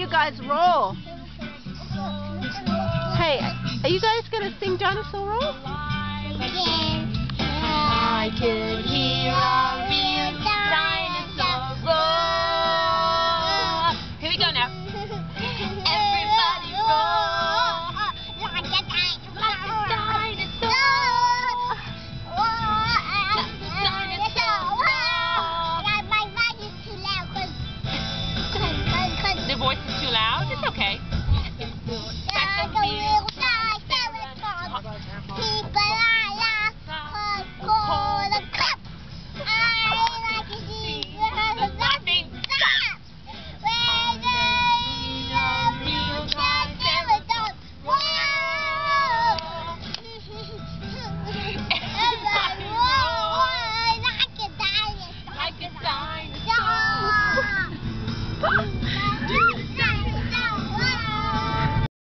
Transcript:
You guys roll. Hey, are you guys going to sing Dinosaur Roll? Yeah.